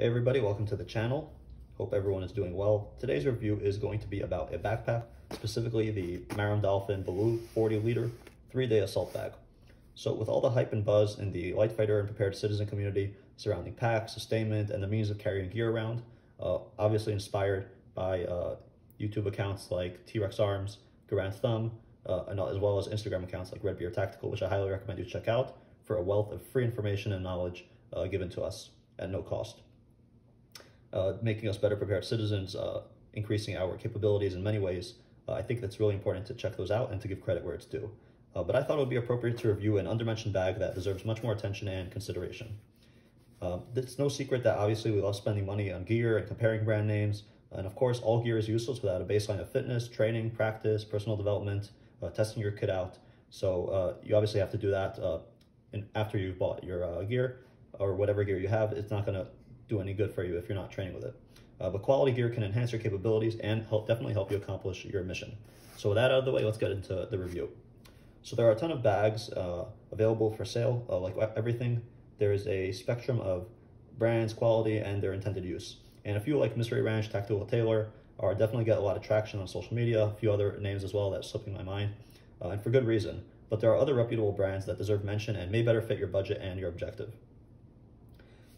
Hey everybody, welcome to the channel. Hope everyone is doing well. Today's review is going to be about a backpack, specifically the Marom Dolphin Baloo 40 liter three-day assault bag. So with all the hype and buzz in the light fighter and prepared citizen community surrounding packs, sustainment, and the means of carrying gear around, uh, obviously inspired by uh, YouTube accounts like T-Rex Arms, Garand Thumb, uh, and as well as Instagram accounts like Red Redbeard Tactical, which I highly recommend you check out for a wealth of free information and knowledge uh, given to us at no cost uh, making us better prepared citizens, uh, increasing our capabilities in many ways. Uh, I think that's really important to check those out and to give credit where it's due. Uh, but I thought it would be appropriate to review an undermentioned bag that deserves much more attention and consideration. Uh, it's no secret that obviously we love spending money on gear and comparing brand names. And of course, all gear is useless without a baseline of fitness, training, practice, personal development, uh, testing your kit out. So you obviously have to do that in, after you've bought your gear or whatever gear you have. It's not going to do any good for you if you're not training with it. Uh, but quality gear can enhance your capabilities and help definitely help you accomplish your mission. So with that out of the way, let's get into the review. So there are a ton of bags uh, available for sale, uh, like everything. There is a spectrum of brands, quality, and their intended use. And a few like Mystery Ranch, Tactical Tailor are definitely get a lot of traction on social media, a few other names as well that's slipping my mind, uh, and for good reason. But there are other reputable brands that deserve mention and may better fit your budget and your objective.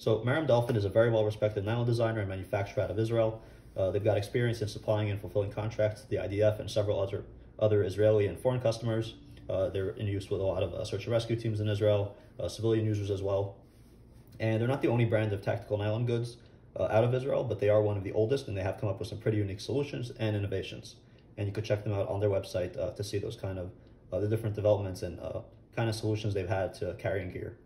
So Marom Dolphin is a very well-respected nylon designer and manufacturer out of Israel. Uh, they've got experience in supplying and fulfilling contracts to the IDF and several other, other Israeli and foreign customers. Uh, they're in use with a lot of uh, search and rescue teams in Israel, uh, civilian users as well. And they're not the only brand of tactical nylon goods uh, out of Israel, but they are one of the oldest and they have come up with some pretty unique solutions and innovations. And you could check them out on their website uh, to see those kind of the different developments and kind of solutions they've had to carrying gear.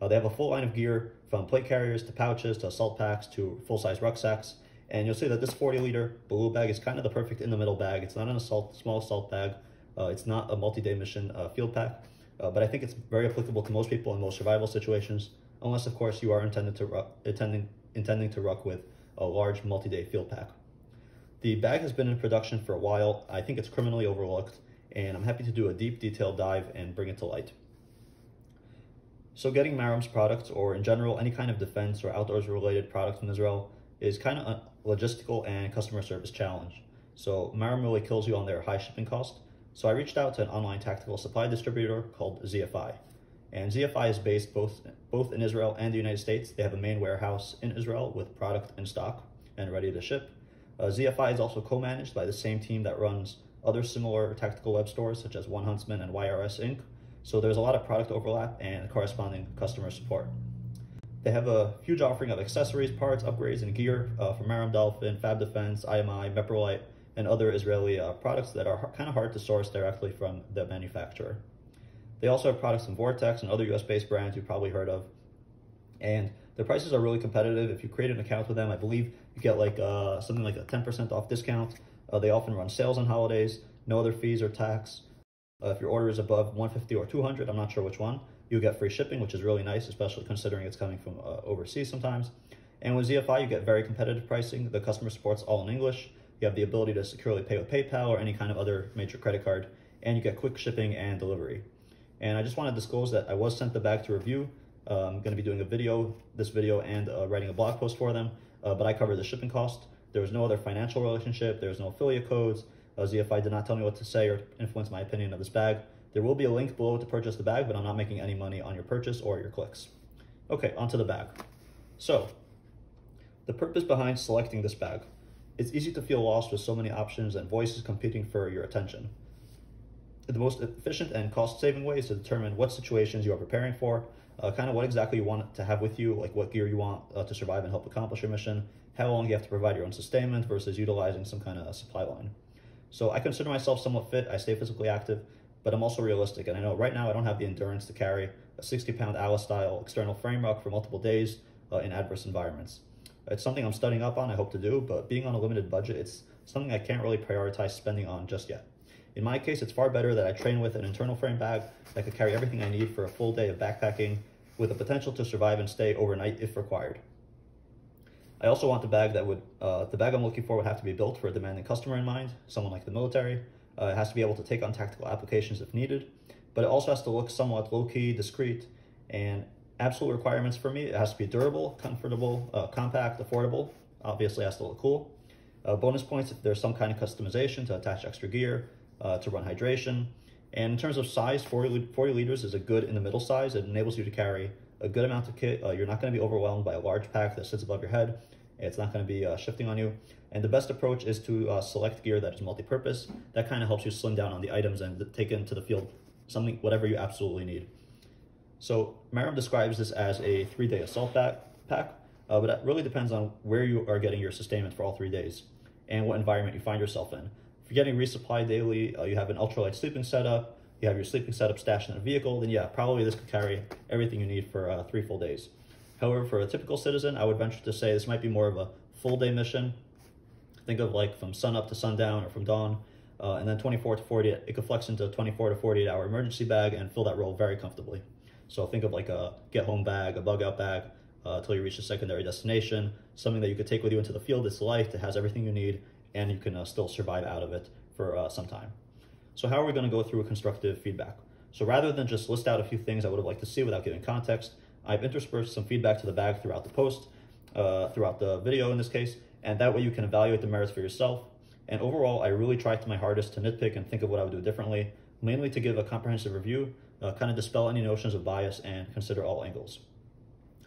Uh, they have a full line of gear from plate carriers to pouches to assault packs to full-size rucksacks. And you'll see that this 40 liter Baloo bag is kind of the perfect in the middle bag. It's not an assault, small assault bag. Uh, it's not a multi-day mission uh, field pack, uh, but I think it's very applicable to most people in most survival situations, unless of course you are intended to intending, intending to ruck with a large multi-day field pack. The bag has been in production for a while. I think it's criminally overlooked, and I'm happy to do a deep detailed dive and bring it to light. So getting Marom's products, or in general, any kind of defense or outdoors related products in Israel is kind of a logistical and customer service challenge. So Maram really kills you on their high shipping cost. So I reached out to an online tactical supply distributor called ZFI. And ZFI is based both, both in Israel and the United States. They have a main warehouse in Israel with product in stock and ready to ship. Uh, ZFI is also co-managed by the same team that runs other similar tactical web stores such as One Huntsman and YRS Inc., so there's a lot of product overlap and corresponding customer support. They have a huge offering of accessories, parts, upgrades, and gear uh, from Marom Dolphin, Fab Defense, IMI, Meprolite, and other Israeli uh, products that are kind of hard to source directly from the manufacturer. They also have products from Vortex and other US-based brands you've probably heard of. And their prices are really competitive. If you create an account with them, I believe you get like uh, something like a 10% off discount. Uh, they often run sales on holidays, no other fees or tax. Uh, if your order is above 150 or 200, I'm not sure which one, you get free shipping, which is really nice, especially considering it's coming from uh, overseas sometimes. And with ZFI, you get very competitive pricing. The customer support's all in English. You have the ability to securely pay with PayPal or any kind of other major credit card, and you get quick shipping and delivery. And I just want to disclose that I was sent the bag to review. Uh, I'm going to be doing a video, this video, and uh, writing a blog post for them, uh, but I cover the shipping cost. There was no other financial relationship. There was no affiliate codes. Uh, ZFI did not tell me what to say or influence my opinion of this bag. There will be a link below to purchase the bag, but I'm not making any money on your purchase or your clicks. Okay, onto the bag. So, the purpose behind selecting this bag. It's easy to feel lost with so many options and voices competing for your attention. The most efficient and cost-saving way is to determine what situations you are preparing for, uh, kind of what exactly you want to have with you, like what gear you want uh, to survive and help accomplish your mission, how long you have to provide your own sustainment versus utilizing some kind of supply line. So I consider myself somewhat fit. I stay physically active, but I'm also realistic. And I know right now I don't have the endurance to carry a 60 pound Alice style external frame ruck for multiple days uh, in adverse environments. It's something I'm studying up on, I hope to do, but being on a limited budget, it's something I can't really prioritize spending on just yet. In my case, it's far better that I train with an internal frame bag that could carry everything I need for a full day of backpacking with the potential to survive and stay overnight if required. I also want the bag that would, uh, the bag I'm looking for would have to be built for a demanding customer in mind, someone like the military. Uh, it has to be able to take on tactical applications if needed, but it also has to look somewhat low-key, discreet, and absolute requirements for me, it has to be durable, comfortable, uh, compact, affordable. Obviously, has to look cool. Uh, bonus points if there's some kind of customization to attach extra gear, uh, to run hydration. And in terms of size, 40, 40 liters is a good in the middle size. It enables you to carry a good amount of kit. Uh, you're not going to be overwhelmed by a large pack that sits above your head. It's not going to be uh, shifting on you. And the best approach is to uh, select gear that is multi-purpose. That kind of helps you slim down on the items and take into the field something, whatever you absolutely need. So Marom describes this as a three-day assault backpack, uh, but it really depends on where you are getting your sustainment for all three days and what environment you find yourself in. If you're getting resupply daily, uh, you have an ultralight sleeping setup, you have your sleeping setup stashed in a vehicle, then yeah, probably this could carry everything you need for uh, three full days. However, for a typical citizen, I would venture to say this might be more of a full day mission. Think of like from sun up to sundown or from dawn, uh, and then 24 to 40, it could flex into a 24 to 48 hour emergency bag and fill that role very comfortably. So think of like a get home bag, a bug out bag, uh, until you reach a secondary destination, something that you could take with you into the field. It's light, it has everything you need, and you can uh, still survive out of it for uh, some time. So how are we going to go through a constructive feedback? So rather than just list out a few things I would have liked to see without giving context, I've interspersed some feedback to the bag throughout the post, uh, throughout the video in this case, and that way you can evaluate the merits for yourself. And overall, I really tried my hardest to nitpick and think of what I would do differently, mainly to give a comprehensive review, uh, kind of dispel any notions of bias and consider all angles.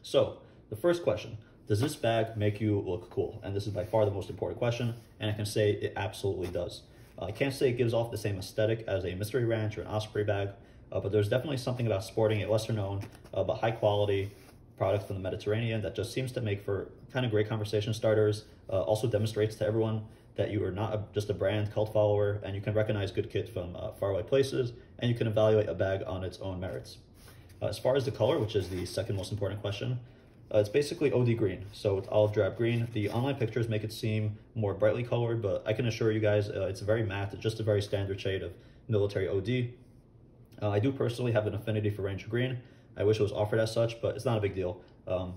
So the first question, does this bag make you look cool? And this is by far the most important question, and I can say it absolutely does. Uh, I can't say it gives off the same aesthetic as a Mystery Ranch or an Osprey bag, uh, but there's definitely something about sporting a lesser known uh, but high quality product from the Mediterranean that just seems to make for kind of great conversation starters. Also demonstrates to everyone that you are not a, just a brand cult follower and you can recognize good kit from uh, faraway places and you can evaluate a bag on its own merits. Uh, as far as the color, which is the second most important question, uh, it's basically OD green, so it's olive drab green. The online pictures make it seem more brightly colored, but I can assure you guys uh, it's very matte, it's just a very standard shade of military OD. Uh, I do personally have an affinity for Ranger Green. I wish it was offered as such, but it's not a big deal. Um,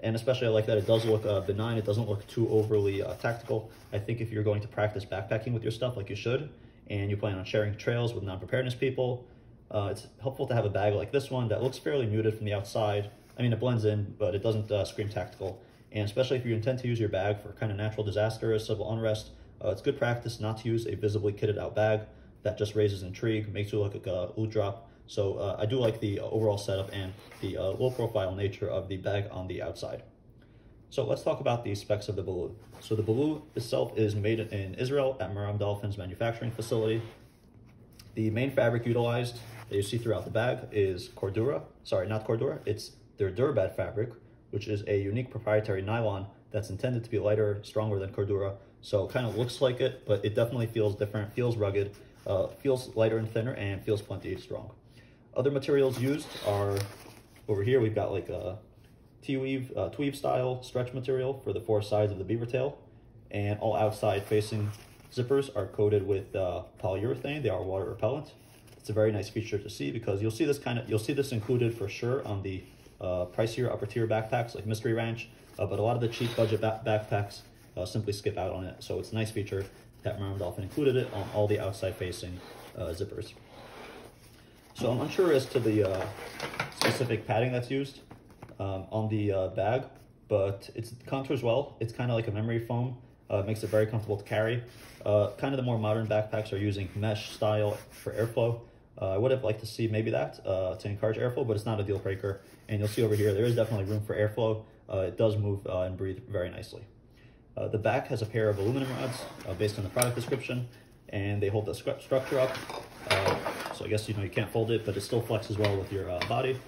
and especially I like that it does look uh, benign. It doesn't look too overly uh, tactical. I think if you're going to practice backpacking with your stuff like you should, and you plan on sharing trails with non-preparedness people, uh, it's helpful to have a bag like this one that looks fairly muted from the outside, I mean, it blends in, but it doesn't uh, scream tactical. And especially if you intend to use your bag for kind of natural disasters, civil unrest, uh, it's good practice not to use a visibly kitted out bag. That just raises intrigue, makes you look like a loot drop. So uh, I do like the overall setup and the uh, low profile nature of the bag on the outside. So let's talk about the specs of the Baloo. So the Baloo itself is made in Israel at Marom Dolphin's manufacturing facility. The main fabric utilized that you see throughout the bag is Cordura. Sorry, not Cordura, it's their Durabad fabric, which is a unique proprietary nylon that's intended to be lighter, stronger than Cordura. So it kind of looks like it, but it definitely feels different, feels rugged, uh, feels lighter and thinner, and feels plenty strong. Other materials used are, over here we've got like a T-weave, uh, tweave style stretch material for the four sides of the beaver tail, and all outside facing zippers are coated with uh, polyurethane. They are water repellent. It's a very nice feature to see because you'll see this kind of, you'll see this included for sure on the uh, pricier upper tier backpacks like Mystery Ranch, uh, but a lot of the cheap budget ba backpacks uh, simply skip out on it. So it's a nice feature that Marom Dolphin included it on all the outside facing uh, zippers. So I'm unsure as to the uh, specific padding that's used um, on the uh, bag, but it contours well. It's kind of like a memory foam. Makes it very comfortable to carry. Kind of the more modern backpacks are using mesh style for airflow. Uh, I would have liked to see maybe that uh, to encourage airflow, but it's not a deal breaker. And you'll see over here, there is definitely room for airflow. Uh, it does move uh, and breathe very nicely. Uh, the back has a pair of aluminum rods uh, based on the product description, and they hold the structure up. so I guess you know you can't fold it, but it still flexes well with your body.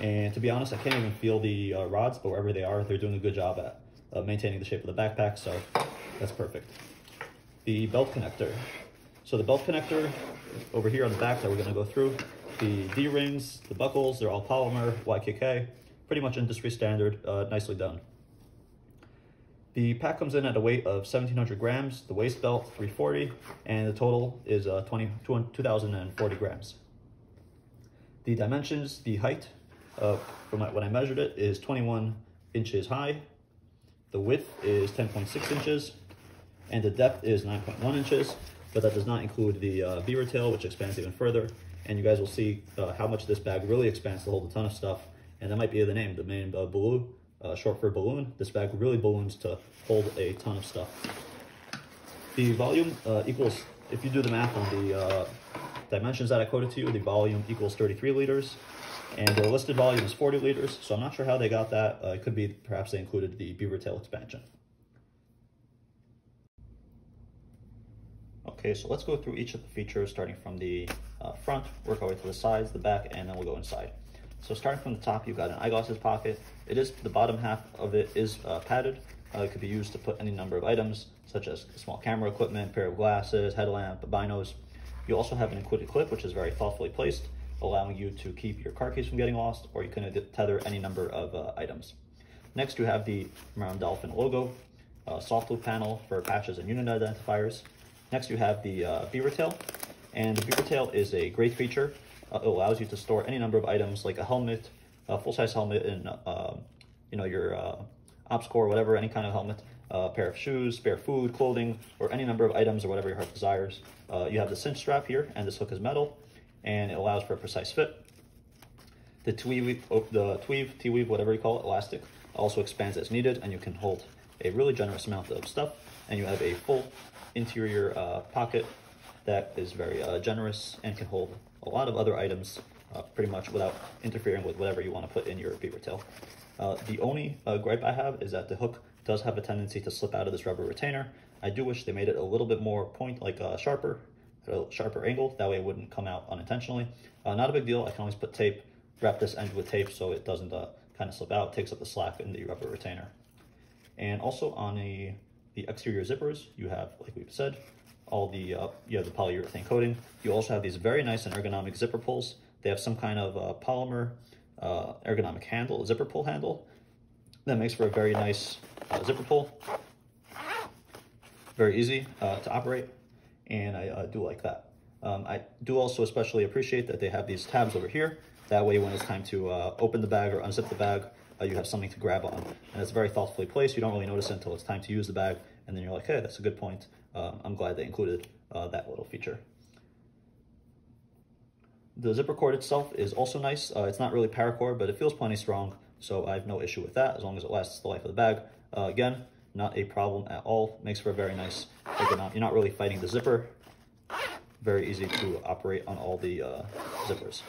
And to be honest, I can't even feel the rods, but wherever they are, they're doing a good job at maintaining the shape of the backpack, so that's perfect. The belt connector. So the belt connector over here on the back that we're gonna go through, the D-rings, the buckles, they're all polymer, YKK, pretty much industry standard, uh, nicely done. The pack comes in at a weight of 1,700 grams, the waist belt 340, and the total is uh, 20, 2,040 grams. The dimensions, the height, uh, from when I measured it, is 21 inches high. The width is 10.6 inches, and the depth is 9.1 inches but that does not include the uh, beaver tail, which expands even further. And you guys will see uh, how much this bag really expands to hold a ton of stuff. and that might be the name, the name uh, Baloo, uh, short for balloon. This bag really balloons to hold a ton of stuff. The volume uh, equals, if you do the math on the uh, dimensions that I quoted to you, the volume equals 33 liters, and the listed volume is 40 liters, so I'm not sure how they got that. Uh, it could be perhaps they included the beaver tail expansion. Okay, so let's go through each of the features, starting from the uh, front, work our way to the sides, the back, and then we'll go inside. So starting from the top, you've got an eyeglasses pocket. It is, the bottom half of it is uh, padded. Uh, it could be used to put any number of items, such as small camera equipment, pair of glasses, headlamp, binos. You also have an included clip, which is very thoughtfully placed, allowing you to keep your car keys from getting lost, or you can tether any number of uh, items. Next, you have the Marom Dolphin logo, uh, soft loop panel for patches and unit identifiers. Next, you have the uh, beaver tail, and the beaver tail is a great feature. Uh, it allows you to store any number of items like a helmet, a full-size helmet, and uh, you know your uh, ops core, whatever, any kind of helmet, a pair of shoes, spare food, clothing, or any number of items or whatever your heart desires. Uh, you have the cinch strap here, and this hook is metal, and it allows for a precise fit. The tweave, oh, the tweave, T-weave, whatever you call it, elastic, also expands as needed, and you can hold a really generous amount of stuff, and you have a full interior uh, pocket that is very uh, generous and can hold a lot of other items uh, pretty much without interfering with whatever you want to put in your beaver tail. Uh, the only uh, gripe I have is that the hook does have a tendency to slip out of this rubber retainer. I do wish they made it a little bit more point, like uh, sharper, a sharper angle. That way it wouldn't come out unintentionally. Not a big deal. I can always put tape, wrap this end with tape so it doesn't kind of slip out. Takes up the slack in the rubber retainer. And also on a, the exterior zippers, you have, like we've said, all the, uh, you have the polyurethane coating. You also have these very nice and ergonomic zipper pulls. They have some kind of uh, polymer uh, ergonomic handle, zipper pull handle. That makes for a very nice uh, zipper pull. Very easy uh, to operate, and I uh, do like that. Um, I do also especially appreciate that they have these tabs over here. That way when it's time to open the bag or unzip the bag, uh, you have something to grab on. And it's very thoughtfully placed. You don't really notice it until it's time to use the bag, and then you're like, hey, that's a good point. Um, I'm glad they included that little feature. The zipper cord itself is also nice. Uh, it's not really paracord, but it feels plenty strong, so I have no issue with that as long as it lasts the life of the bag. Uh, again, not a problem at all. Makes for a very nice ergonomic. You're not really fighting the zipper. Very easy to operate on all the uh, zippers.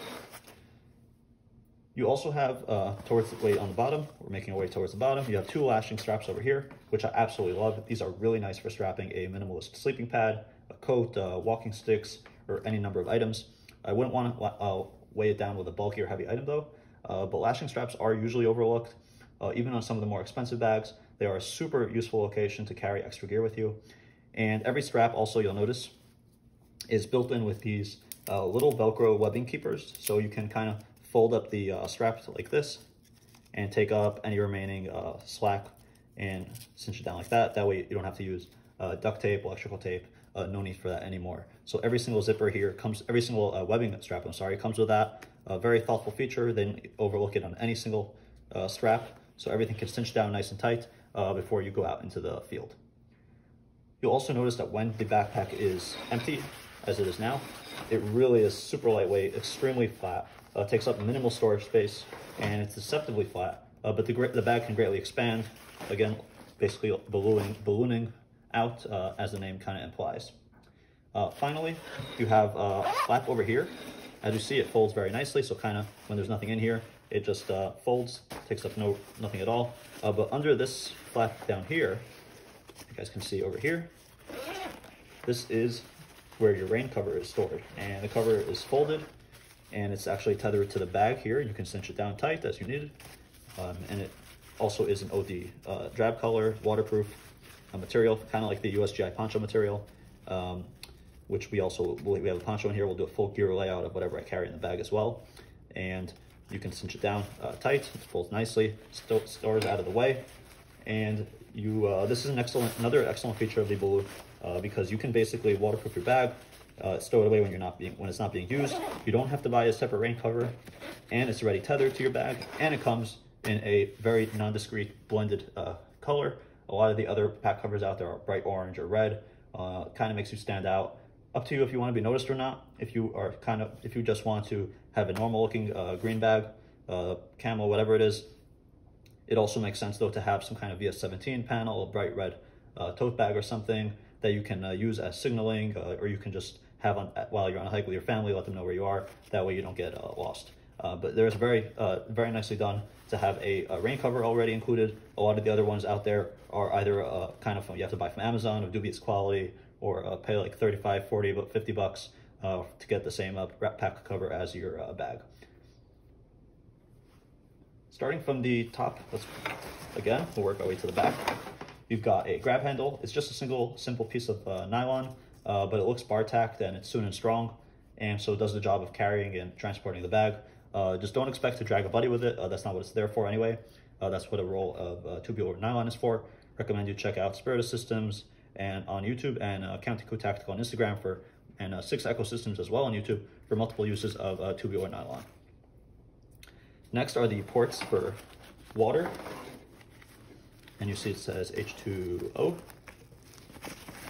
You also have, uh, towards the way on the bottom, we're making our way towards the bottom, you have two lashing straps over here, which I absolutely love. These are really nice for strapping a minimalist sleeping pad, a coat, uh, walking sticks, or any number of items. I wouldn't want to uh, weigh it down with a bulky or heavy item though, uh, but lashing straps are usually overlooked. Uh, even on some of the more expensive bags, they are a super useful location to carry extra gear with you. And every strap also, you'll notice, is built in with these uh, little Velcro webbing keepers. So you can kind of fold up the uh, straps like this and take up any remaining uh, slack and cinch it down like that. That way you don't have to use duct tape, electrical tape, uh, no need for that anymore. So every single zipper here comes, every single uh, webbing strap, I'm sorry, comes with that. A very thoughtful feature. Didn't overlook it on any single uh, strap. So everything can cinch down nice and tight uh, before you go out into the field. You'll also notice that when the backpack is empty, as it is now, it really is super lightweight, extremely flat, uh, takes up minimal storage space, and it's deceptively flat. Uh, but the, the bag can greatly expand, again, basically ballooning, ballooning out, uh, as the name kind of implies. Uh, finally, you have a uh, flap over here. As you see, it folds very nicely, so kind of when there's nothing in here, it just uh, folds, takes up no nothing at all. But under this flap down here, you guys can see over here, this is where your rain cover is stored. And the cover is folded, and it's actually tethered to the bag here. You can cinch it down tight as you need. Um, and it also is an OD uh, drab color, waterproof, material, kind of like the USGI poncho material, um, which we also, we have a poncho in here. We'll do a full gear layout of whatever I carry in the bag as well. And you can cinch it down uh, tight, it folds nicely, st stores out of the way. And you, uh, this is an excellent, another excellent feature of the Baloo uh, because you can basically waterproof your bag, uh, stow it away when you're not being when it's not being used. You don't have to buy a separate rain cover, and it's already tethered to your bag, and it comes in a very non-discreet blended uh, color a lot of the other pack covers out there are bright orange or red. Uh, kind of makes you stand out. Up to you if you want to be noticed or not. If you are kind of, if you just want to have a normal looking uh, green bag, uh, camel, whatever it is. It also makes sense though to have some kind of VS17 panel, a bright red uh, tote bag or something that you can uh, use as signaling, or you can just have on while you're on a hike with your family, let them know where you are. That way you don't get uh, lost. Uh, but there's very, uh, very nicely done to have a, a, rain cover already included. A lot of the other ones out there are either uh, kind of, you have to buy from Amazon of dubious quality or uh, pay like 35, 40, about 50 bucks uh, to get the same uh, pack cover as your bag. Starting from the top, let's, again, we'll work our way to the back. You've got a grab handle. It's just a single, simple piece of nylon, but it looks bar tacked and it's soon and strong. And so it does the job of carrying and transporting the bag. Uh, just don't expect to drag a buddy with it. Uh, that's not what it's there for anyway. Uh, that's what a roll of uh, tubular nylon is for. Recommend you check out Spiritus Systems and on YouTube and uh, County Tactical on Instagram for and uh, Six Ecosystems as well on YouTube for multiple uses of uh, tubular nylon. Next are the ports for water. And you see it says H2O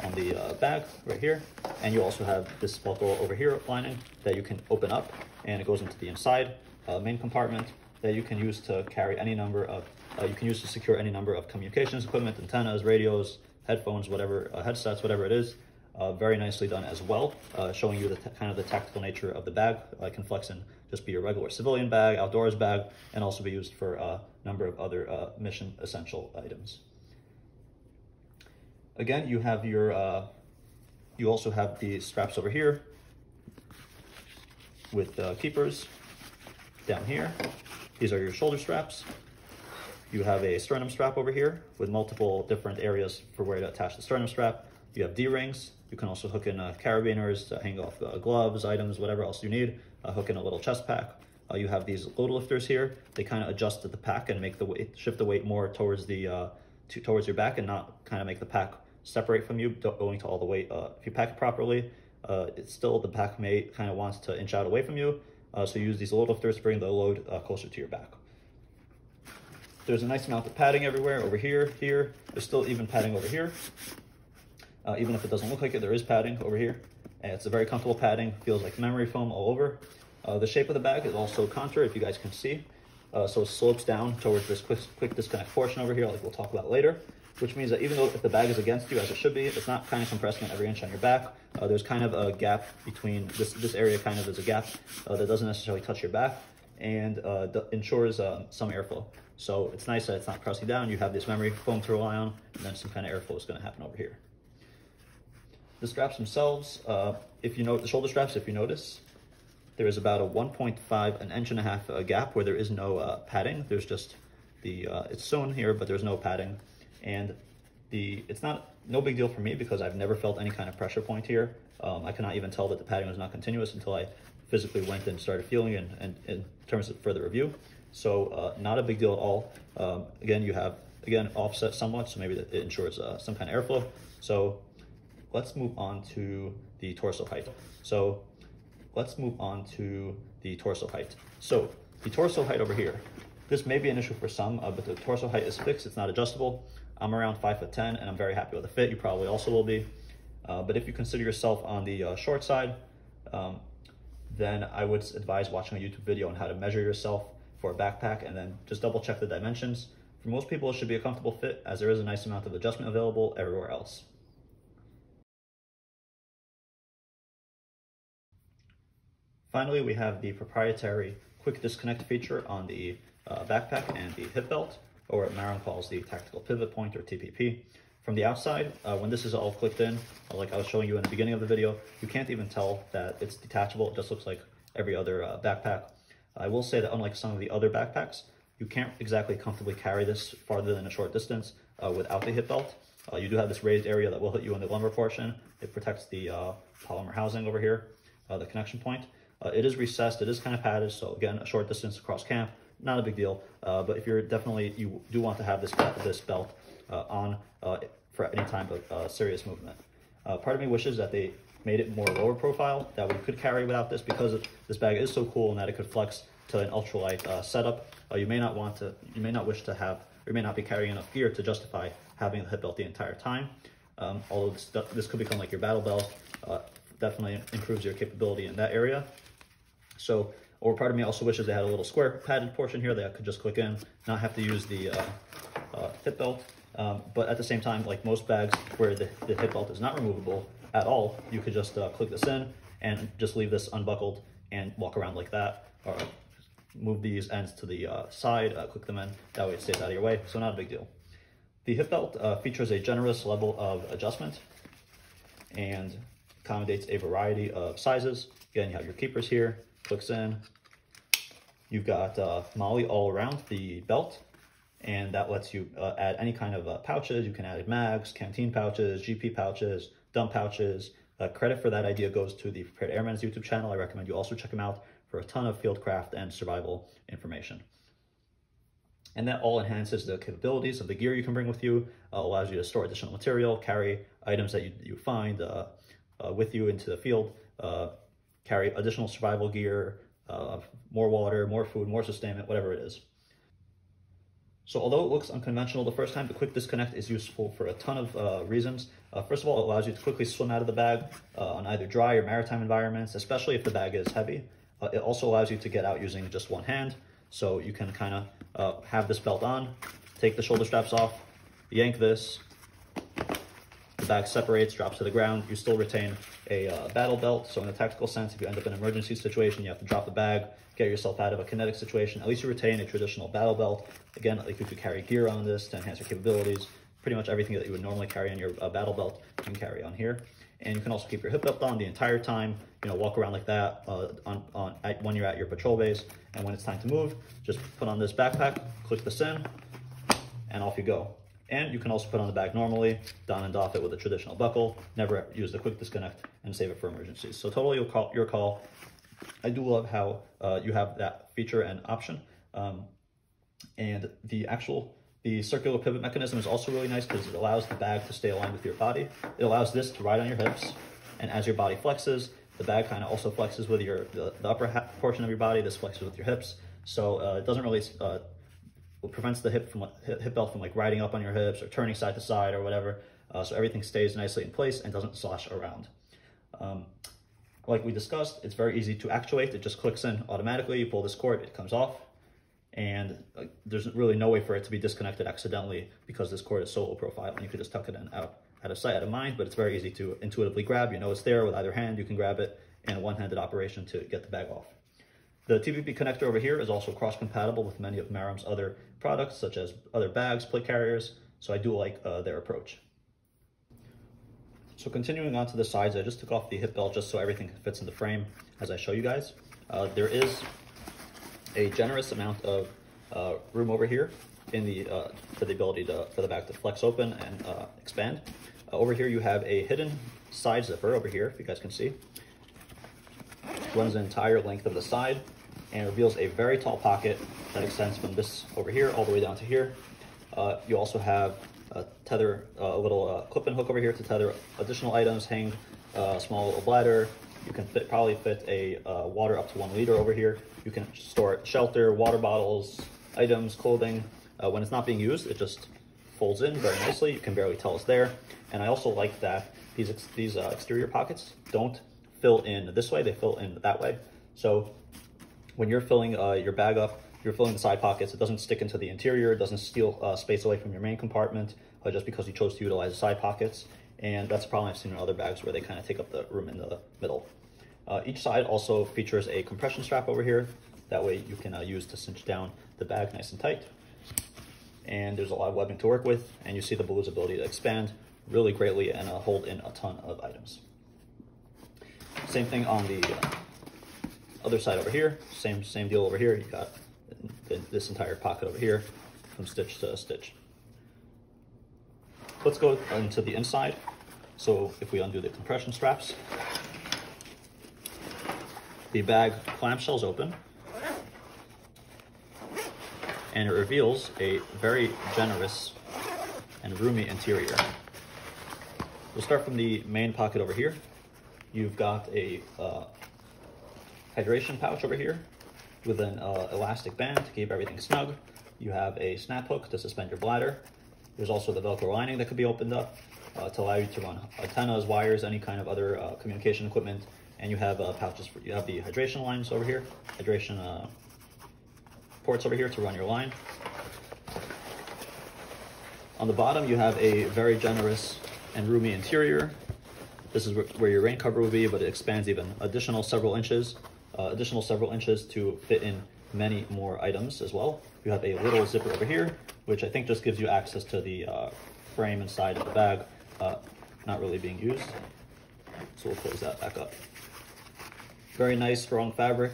on the uh, bag right here. And you also have this buckle over here lining that you can open up and it goes into the inside uh, main compartment that you can use to carry any number of, uh, you can use to secure any number of communications equipment, antennas, radios, headphones, whatever, uh, headsets, whatever it is. Uh, very nicely done as well, uh, showing you the kind of the tactical nature of the bag. Uh, can flex and just be a regular civilian bag, outdoors bag, and also be used for a number of other mission essential items. Again, you have your, uh, you also have the straps over here with uh, keepers down here. These are your shoulder straps. You have a sternum strap over here with multiple different areas for where to attach the sternum strap. You have D-rings. You can also hook in uh, carabiners to hang off uh, gloves, items, whatever else you need. Uh, hook in a little chest pack. Uh, you have these load lifters here. They kind of adjust the pack and make the weight, shift the weight more towards the uh, to, towards your back and not kind of make the pack separate from you, going to all the way Uh, if you pack it properly, uh, it's still the back mate kind of wants to inch out away from you. Uh, so use these load lifters to bring the load uh, closer to your back. There's a nice amount of padding everywhere over here, here. There's still even padding over here. Uh, even if it doesn't look like it, there is padding over here. And it's a very comfortable padding, feels like memory foam all over. Uh, the shape of the bag is also contour, if you guys can see. So it slopes down towards this quick, quick disconnect portion over here, like we'll talk about later which means that even though if the bag is against you as it should be, it's not kind of compressing every inch on your back. Uh, there's kind of a gap between this, this area kind of is a gap uh, that doesn't necessarily touch your back and uh, ensures uh, some airflow. So it's nice that it's not pressing down. You have this memory foam to rely on, and then some kind of airflow is going to happen over here. The straps themselves, uh, if you note the shoulder straps, if you notice, there is about a 1.5, an inch and a half uh, gap where there is no padding. There's just the, it's sewn here, but there's no padding. And the it's not no big deal for me because I've never felt any kind of pressure point here. Um, I cannot even tell that the padding was not continuous until I physically went and started feeling it and, in terms of further review. So uh, not a big deal at all. Um, again, you have, again, offset somewhat, so maybe it ensures uh, some kind of airflow. So let's move on to the torso height. So let's move on to the torso height. So the torso height over here, this may be an issue for some, uh, but the torso height is fixed, it's not adjustable. I'm around five foot 10 and I'm very happy with the fit. You probably also will be. Uh, but if you consider yourself on the uh, short side, um, then I would advise watching a YouTube video on how to measure yourself for a backpack and then just double check the dimensions. For most people, it should be a comfortable fit as there is a nice amount of adjustment available everywhere else. Finally, we have the proprietary quick disconnect feature on the uh, backpack and the hip belt or what Marom calls the tactical pivot point or TPP. From the outside, uh, when this is all clicked in, uh, like I was showing you in the beginning of the video, you can't even tell that it's detachable. It just looks like every other uh, backpack. I will say that unlike some of the other backpacks, you can't exactly comfortably carry this farther than a short distance uh, without the hip belt. Uh, you do have this raised area that will hit you in the lumbar portion. It protects the uh, polymer housing over here, the connection point. it is recessed, it is kind of padded, so again, a short distance across camp, not a big deal. Uh, but if you're definitely, you do want to have this, this belt uh, on uh, for any type of uh, serious movement. Uh, part of me wishes that they made it more lower profile that we could carry without this because this bag is so cool and that it could flex to an ultralight setup. you may not want to, you may not wish to have, or you may not be carrying enough gear to justify having the hip belt the entire time. Um, although this, this could become like your battle belt, definitely improves your capability in that area. So Or part of me also wishes they had a little square padded portion here that I could just click in, not have to use the uh, uh, hip belt. Um, but at the same time, like most bags where the, the hip belt is not removable at all, you could just uh, click this in and just leave this unbuckled and walk around like that. Or move these ends to the uh, side, uh, click them in, that way it stays out of your way, so not a big deal. The hip belt uh, features a generous level of adjustment and accommodates a variety of sizes. Again, you have your keepers here, clicks in. You've got uh, MOLLE all around the belt, and that lets you uh, add any kind of uh, pouches. You can add mags, canteen pouches, GP pouches, dump pouches. Uh, credit for that idea goes to the Prepared Airman's YouTube channel. I recommend you also check them out for a ton of fieldcraft and survival information. And that all enhances the capabilities of the gear you can bring with you, uh, allows you to store additional material, carry items that you, you find uh, with you into the field, uh, carry additional survival gear, uh, more water, more food, more sustainment, whatever it is. So although it looks unconventional the first time, the quick disconnect is useful for a ton of uh, reasons. Uh, first of all, it allows you to quickly swim out of the bag uh, on either dry or maritime environments, especially if the bag is heavy. Uh, it also allows you to get out using just one hand. So you can kind of uh, have this belt on, take the shoulder straps off, yank this, the bag separates, drops to the ground. You still retain a uh, battle belt. So in a tactical sense, if you end up in an emergency situation, you have to drop the bag, get yourself out of a kinetic situation. At least you retain a traditional battle belt. Again, like you could carry gear on this to enhance your capabilities. Pretty much everything that you would normally carry on your uh, battle belt, you can carry on here. And you can also keep your hip belt on the entire time. You know, walk around like that uh, on, on at, when you're at your patrol base. And when it's time to move, just put on this backpack, click this in, and off you go. And you can also put on the bag normally, don and doff it with a traditional buckle, never use the quick disconnect and save it for emergencies. So totally your call. Your call. I do love how uh, you have that feature and option. Um, and the actual, the circular pivot mechanism is also really nice because it allows the bag to stay aligned with your body. It allows this to ride on your hips. And as your body flexes, the bag kind of also flexes with your, the, the upper portion of your body. This flexes with your hips. So uh, it doesn't really uh, prevents the hip from hip belt from like riding up on your hips or turning side to side or whatever. Uh, so everything stays nicely in place and doesn't slosh around. Um, like we discussed, it's very easy to actuate. It just clicks in automatically. You pull this cord, it comes off. And uh, there's really no way for it to be disconnected accidentally because this cord is so low profile and you can just tuck it in out, out of sight, out of mind, but it's very easy to intuitively grab. You know it's there with either hand, you can grab it in a one-handed operation to get the bag off. The TPP connector over here is also cross-compatible with many of Marom's other products, such as other bags, plate carriers, so I do like uh, their approach. So continuing on to the sides, I just took off the hip belt just so everything fits in the frame as I show you guys. Uh, there is a generous amount of uh, room over here in the uh, for the ability to, for the bag to flex open and uh, expand. Uh, over here you have a hidden side zipper over here, if you guys can see. Runs the entire length of the side and reveals a very tall pocket that extends from this over here all the way down to here. Uh, you also have a tether, uh, a little uh, clip and hook over here to tether additional items, hang a uh, small little bladder. You can fit, probably fit a uh, water up to one liter over here. You can store shelter, water bottles, items, clothing. Uh, when it's not being used, it just folds in very nicely. You can barely tell it's there. And I also like that these, ex these exterior pockets don't fill in this way, they fill in that way. So when you're filling uh, your bag up, you're filling the side pockets, it doesn't stick into the interior, it doesn't steal uh, space away from your main compartment uh, just because you chose to utilize the side pockets. And that's a problem I've seen in other bags where they kind of take up the room in the middle. Uh, each side also features a compression strap over here. That way you can uh, use to cinch down the bag nice and tight. And there's a lot of webbing to work with, and you see the balloon's ability to expand really greatly and uh, hold in a ton of items. Same thing on the uh, other side over here, same same deal over here. You got this entire pocket over here from stitch to stitch. Let's go into the inside. So if we undo the compression straps, the bag clamshells open and it reveals a very generous and roomy interior. We'll start from the main pocket over here. You've got a uh, hydration pouch over here with an uh, elastic band to keep everything snug. You have a snap hook to suspend your bladder. There's also the Velcro lining that could be opened up uh, to allow you to run antennas, wires, any kind of other uh, communication equipment and you have uh, pouches for, you have the hydration lines over here, hydration uh, ports over here to run your line. On the bottom, you have a very generous and roomy interior. This is where your rain cover will be, but it expands even additional several inches, uh, additional several inches to fit in many more items as well. You have a little zipper over here, which I think just gives you access to the uh, frame inside of the bag, uh, not really being used. So we'll close that back up. Very nice, strong fabric.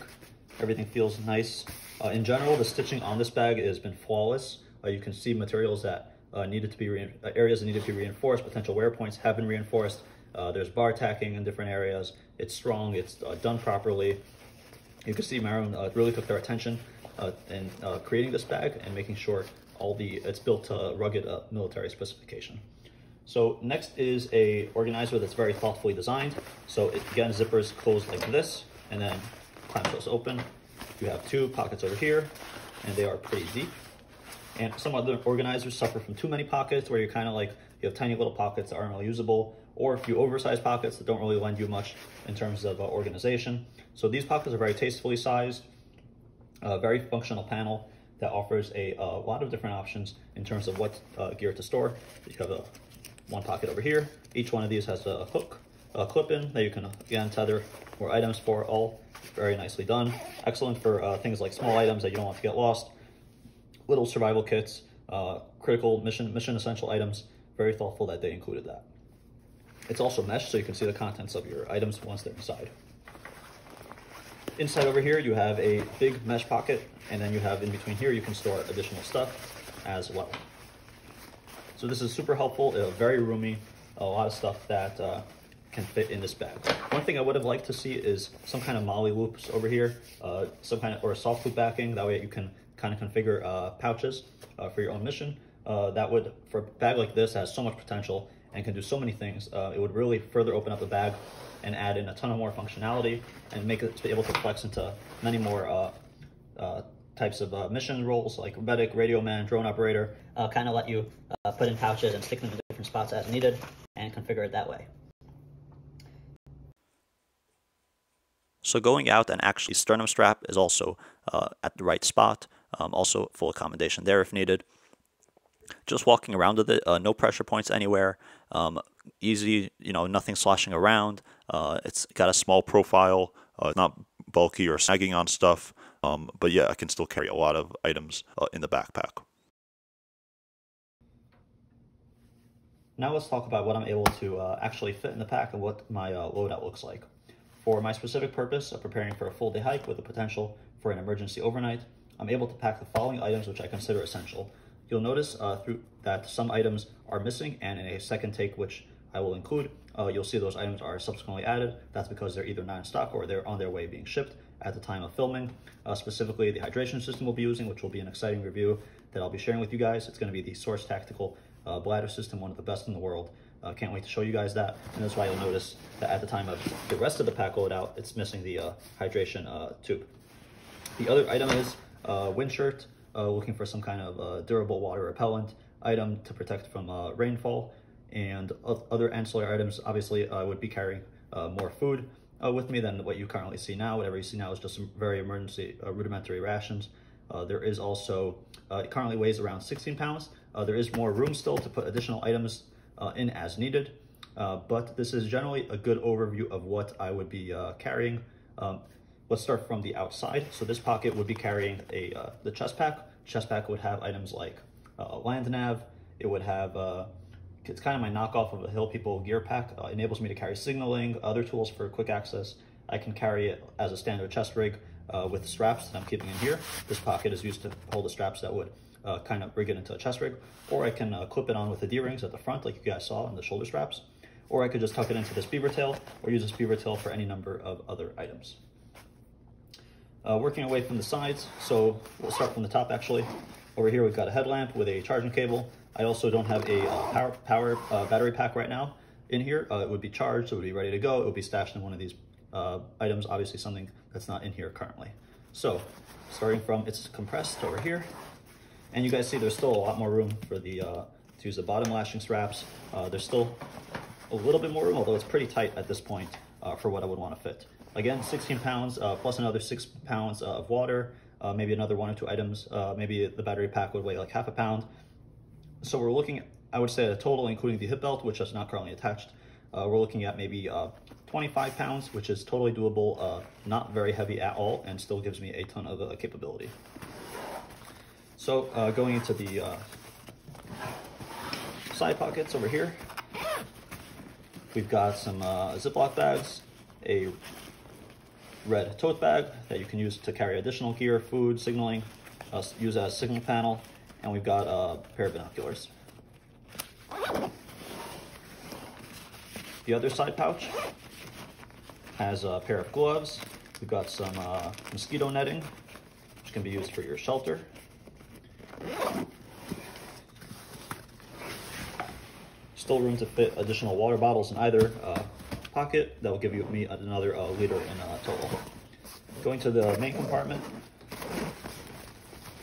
Everything feels nice. Uh, in general, the stitching on this bag has been flawless. Uh, you can see materials that uh, needed to be uh, areas that needed to be reinforced. Potential wear points have been reinforced. Uh, there's bar tacking in different areas. It's strong. It's uh, done properly. You can see Marom really took their attention in creating this bag and making sure all the it's built to rugged military specification. So next is a organizer that's very thoughtfully designed. So it, again, zippers close like this, and then clamp those open. You have two pockets over here, and they are pretty deep. And some other organizers suffer from too many pockets where you're kind of like, you have tiny little pockets that aren't really usable, or a few oversized pockets that don't really lend you much in terms of uh, organization. So these pockets are very tastefully sized, a very functional panel that offers a, a, lot of different options in terms of what uh, gear to store. You have a one pocket over here. Each one of these has a hook, a clip-in that you can, again, tether more items for, all very nicely done. Excellent for uh, things like small items that you don't want to get lost, little survival kits, uh, critical mission, mission essential items. Very thoughtful that they included that. It's also mesh, so you can see the contents of your items once they're inside. Inside over here, you have a big mesh pocket, and then you have in between here, you can store additional stuff as well. So this is super helpful, uh, very roomy, a lot of stuff that uh, can fit in this bag. One thing I would have liked to see is some kind of MOLLE loops over here, uh, some kind of, or a soft loop backing, that way you can kind of configure uh, pouches uh, for your own mission. That would, for a bag like this, has so much potential and can do so many things. it would really further open up the bag and add in a ton of more functionality and make it able to flex into many more types of uh, mission roles like medic, radio man, drone operator, uh, kind of let you uh, put in pouches and stick them in different spots as needed and configure it that way. So going out and actually sternum strap is also uh, at the right spot, um, also full accommodation there if needed. Just walking around with it, uh, no pressure points anywhere, um, easy, you know, nothing sloshing around. Uh, it's got a small profile, not bulky or sagging on stuff. Um, but yeah, I can still carry a lot of items uh, in the backpack. Now let's talk about what I'm able to uh, actually fit in the pack and what my uh, loadout looks like. For my specific purpose of preparing for a full day hike with the potential for an emergency overnight, I'm able to pack the following items which I consider essential. You'll notice uh, through that some items are missing and in a second take which I will include, uh, you'll see those items are subsequently added. That's because they're either not in stock or they're on their way being shipped at the time of filming. Uh, specifically, the hydration system we'll be using, which will be an exciting review that I'll be sharing with you guys. It's going to be the Source Tactical uh, bladder system, one of the best in the world. Uh, can't wait to show you guys that. And that's why you'll notice that at the time of the rest of the pack loadout, it's missing the uh, hydration uh, tube. The other item is uh, wind shirt, looking for some kind of durable water repellent item to protect from rainfall and other ancillary items. Obviously, I would be carrying more food uh, with me than what you currently see now. Whatever you see now is just some very emergency uh, rudimentary rations. Uh, there is also, uh, it currently weighs around 16 pounds. Uh, there is more room still to put additional items uh, in as needed, but this is generally a good overview of what I would be carrying. Um, let's start from the outside. So this pocket would be carrying a the chest pack. Chest pack would have items like land nav. It would have it's kind of my knockoff of a Hill People gear pack. Uh, enables me to carry signaling, other tools for quick access. I can carry it as a standard chest rig uh, with straps that I'm keeping in here. This pocket is used to hold the straps that would uh, kind of rig it into a chest rig. Or I can uh, clip it on with the D-rings at the front like you guys saw in the shoulder straps. Or I could just tuck it into this beaver tail or use this beaver tail for any number of other items. Uh, working away from the sides, so we'll start from the top actually. Over here we've got a headlamp with a charging cable I also don't have a uh, power, power uh, battery pack right now in here. Uh, it would be charged, it would be ready to go. It would be stashed in one of these uh, items, obviously something that's not in here currently. So starting from, it's compressed over here. And you guys see there's still a lot more room for the, uh, to use the bottom lashing straps. There's still a little bit more room, although it's pretty tight at this point for what I would want to fit. Again, 16 pounds uh, plus another six pounds uh, of water, uh, maybe another one or two items. Uh, maybe the battery pack would weigh like half a pound. So we're looking, I would say a total, including the hip belt, which is not currently attached, uh, we're looking at maybe uh, 25 pounds, which is totally doable, not very heavy at all, and still gives me a ton of capability. So going into the side pockets over here, we've got some Ziploc bags, a red tote bag that you can use to carry additional gear, food, signaling, uh, use as a signal panel, and we've got a pair of binoculars. The other side pouch has a pair of gloves. We've got some uh, mosquito netting, which can be used for your shelter. Still room to fit additional water bottles in either uh, pocket. That will give you me another uh, liter in uh, total. Going to the main compartment,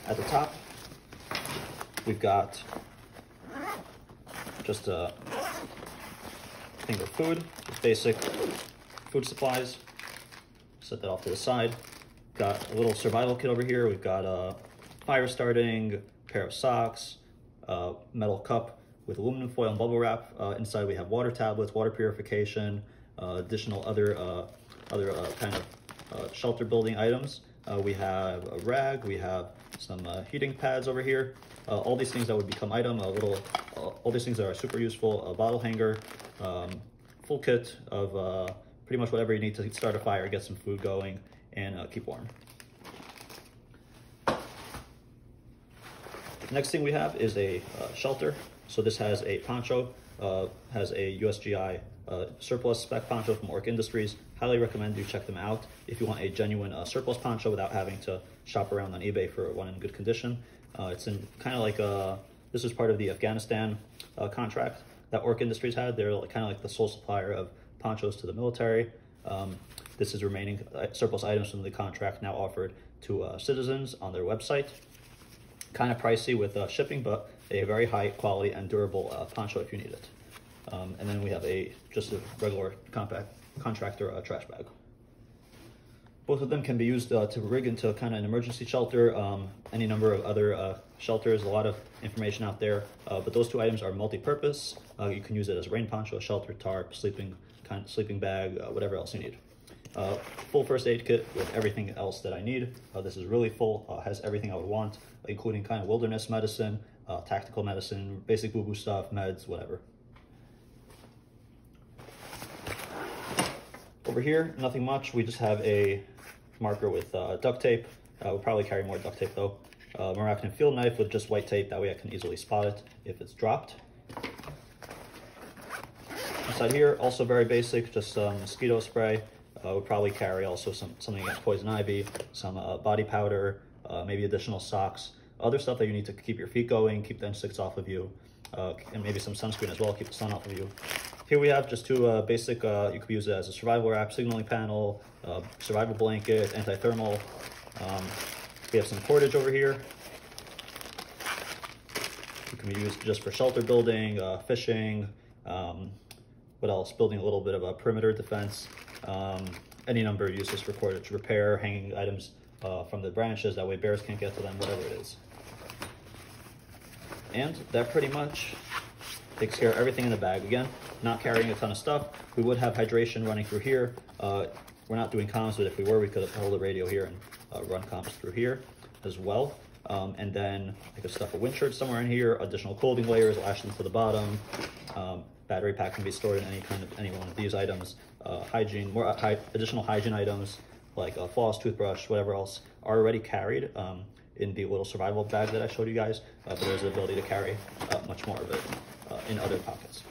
at the top, we've got just a thing of food, just basic food supplies. Set that off to the side. Got a little survival kit over here. We've got a fire starting, pair of socks, a metal cup with aluminum foil and bubble wrap. Uh, inside we have water tablets, water purification, additional other uh, other uh, kind of shelter building items. we have a rag, we have some heating pads over here. all these things that would become item, a little, all these things that are super useful, a bottle hanger, um, full kit of pretty much whatever you need to start a fire, get some food going, and keep warm. Next thing we have is a uh, shelter. So this has a poncho, uh, has a USGI uh, surplus spec poncho from Orc Industries. Highly recommend you check them out if you want a genuine uh, surplus poncho without having to shop around on eBay for one in good condition. Uh, it's in kind of like a, this is part of the Afghanistan uh, contract that Orc Industries had. They're like, kind of like the sole supplier of ponchos to the military. Um, this is remaining uh, surplus items from the contract now offered to uh, citizens on their website. Kind of pricey with shipping, but a very high quality and durable poncho if you need it. Um, and then we have a just a regular compact contractor uh, trash bag. Both of them can be used uh, to rig into kind of an emergency shelter, um, any number of other uh, shelters, a lot of information out there. Uh, but those two items are multi-purpose. Uh, you can use it as rain poncho, shelter, tarp, sleeping, kind of sleeping bag, uh, whatever else you need. full first aid kit with everything else that I need. this is really full, has everything I would want, including kind of wilderness medicine, tactical medicine, basic boo-boo stuff, meds, whatever. Over here, nothing much. We just have a marker with uh, duct tape. Uh, we'll probably carry more duct tape though. Uh, Morakniv field knife with just white tape. That way I can easily spot it if it's dropped. Inside here, also very basic, just some mosquito spray. Uh, we'll probably carry also some something against poison ivy, some uh, body powder, uh, maybe additional socks, other stuff that you need to keep your feet going, keep the insects off of you, uh, and maybe some sunscreen as well, keep the sun off of you. Here we have just two uh, basic, uh, you could use it as a survival wrap, signaling panel, uh, survival blanket, anti-thermal. Um, we have some cordage over here. It can be used just for shelter building, uh, fishing, um, what else? Building a little bit of a perimeter defense. Um, any number of uses for cordage, repair, hanging items uh, from the branches, that way bears can't get to them, whatever it is. And that pretty much takes care of everything in the bag. Again, not carrying a ton of stuff. We would have hydration running through here. Uh, we're not doing comms, but if we were, we could hold the radio here and uh, run comms through here as well. Um, and then I could stuff a wind shirt somewhere in here, additional clothing layers, lash them to the bottom. Um, battery pack can be stored in any kind of any one of these items. Uh, hygiene, more uh, hy additional hygiene items like a floss, toothbrush, whatever else are already carried um, in the little survival bag that I showed you guys. Uh, but there's the ability to carry uh, much more of it uh, in other pockets.